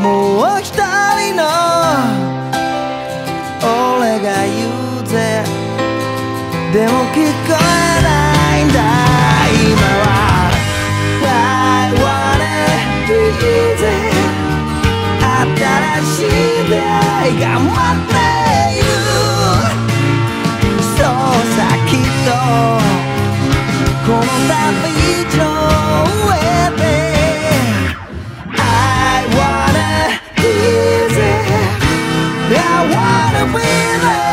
もう一人の俺が言うぜ。でも聞こえないんだ今は。I want it to be ぜ。新しい出会いが待っている。そうさきっと。この旅上は I wanna be there